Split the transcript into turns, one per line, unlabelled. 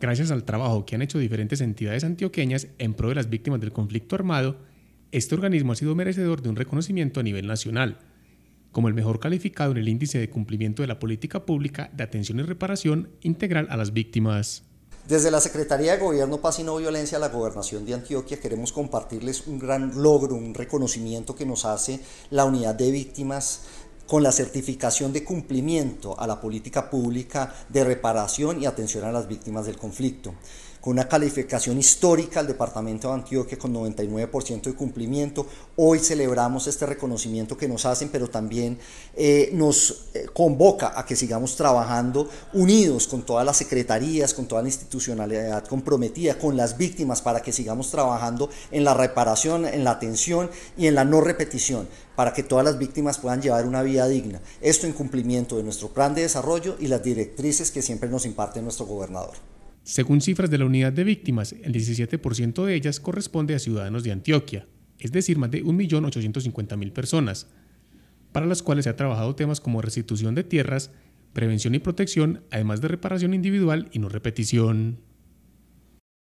Gracias al trabajo que han hecho diferentes entidades antioqueñas en pro de las víctimas del conflicto armado, este organismo ha sido merecedor de un reconocimiento a nivel nacional, como el mejor calificado en el índice de cumplimiento de la política pública de atención y reparación integral a las víctimas.
Desde la Secretaría de Gobierno, Paz y No Violencia a la Gobernación de Antioquia queremos compartirles un gran logro, un reconocimiento que nos hace la unidad de víctimas con la certificación de cumplimiento a la política pública de reparación y atención a las víctimas del conflicto con una calificación histórica al Departamento de Antioquia con 99% de cumplimiento. Hoy celebramos este reconocimiento que nos hacen, pero también eh, nos eh, convoca a que sigamos trabajando unidos con todas las secretarías, con toda la institucionalidad comprometida, con las víctimas, para que sigamos trabajando en la reparación, en la atención y en la no repetición para que todas las víctimas puedan llevar una vida digna. Esto en cumplimiento de nuestro plan de desarrollo y las directrices que siempre nos imparte nuestro gobernador.
Según cifras de la unidad de víctimas, el 17% de ellas corresponde a ciudadanos de Antioquia, es decir, más de 1.850.000 personas, para las cuales se ha trabajado temas como restitución de tierras, prevención y protección, además de reparación individual y no repetición.